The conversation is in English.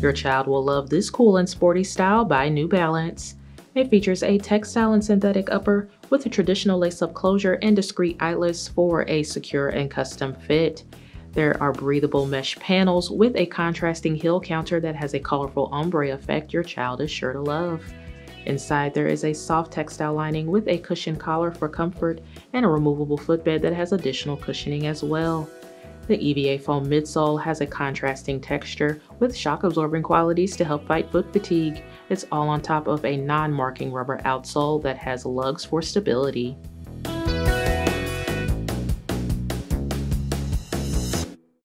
Your child will love this cool and sporty style by New Balance. It features a textile and synthetic upper with a traditional lace-up closure and discreet eyelets for a secure and custom fit. There are breathable mesh panels with a contrasting heel counter that has a colorful ombre effect your child is sure to love. Inside there is a soft textile lining with a cushion collar for comfort and a removable footbed that has additional cushioning as well. The EVA foam midsole has a contrasting texture with shock absorbing qualities to help fight foot fatigue. It's all on top of a non-marking rubber outsole that has lugs for stability.